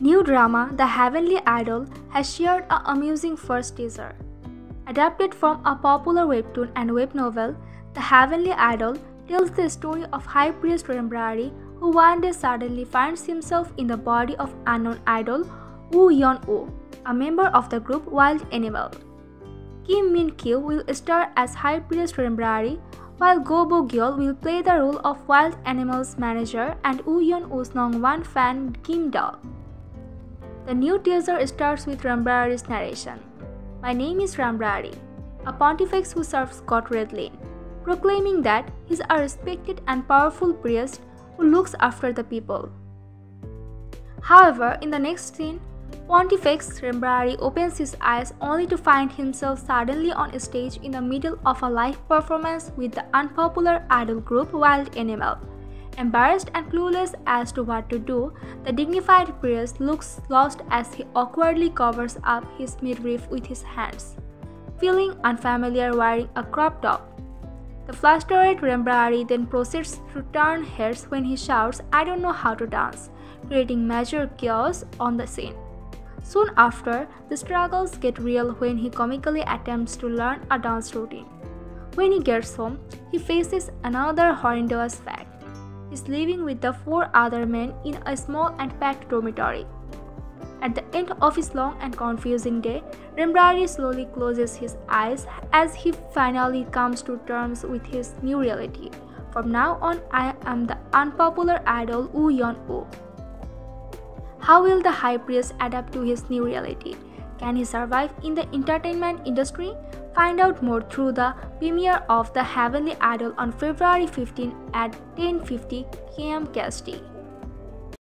New drama The Heavenly Idol has shared an amusing first teaser. Adapted from a popular webtoon and web novel, The Heavenly Idol tells the story of High Priest Rembrari who one day suddenly finds himself in the body of unknown idol Woo Yeon Woo, a member of the group Wild Animal. Kim Min Kyu will star as High Priest Rembrari, while Go Bo Gyeol will play the role of Wild Animal's manager and Woo Yeon Woo's Nongwan fan Kim Dal. The new teaser starts with Rembrari's narration. My name is Rembrari, a pontifex who serves God Redlin, proclaiming that he's a respected and powerful priest who looks after the people. However, in the next scene, Pontifex Rembrari opens his eyes only to find himself suddenly on a stage in the middle of a live performance with the unpopular idol group Wild Animal. Embarrassed and clueless as to what to do, the dignified priest looks lost as he awkwardly covers up his midriff with his hands. Feeling unfamiliar wearing a crop top, the flustered Rembrari then proceeds to turn heads when he shouts, I don't know how to dance, creating major chaos on the scene. Soon after, the struggles get real when he comically attempts to learn a dance routine. When he gets home, he faces another horrendous fact is living with the four other men in a small and packed dormitory. At the end of his long and confusing day, Rembrari slowly closes his eyes as he finally comes to terms with his new reality. From now on, I am the unpopular idol Woo Yeon Woo. How will the high priest adapt to his new reality? Can he survive in the entertainment industry? Find out more through the premiere of The Heavenly Idol on February 15 at 10:50 km KST.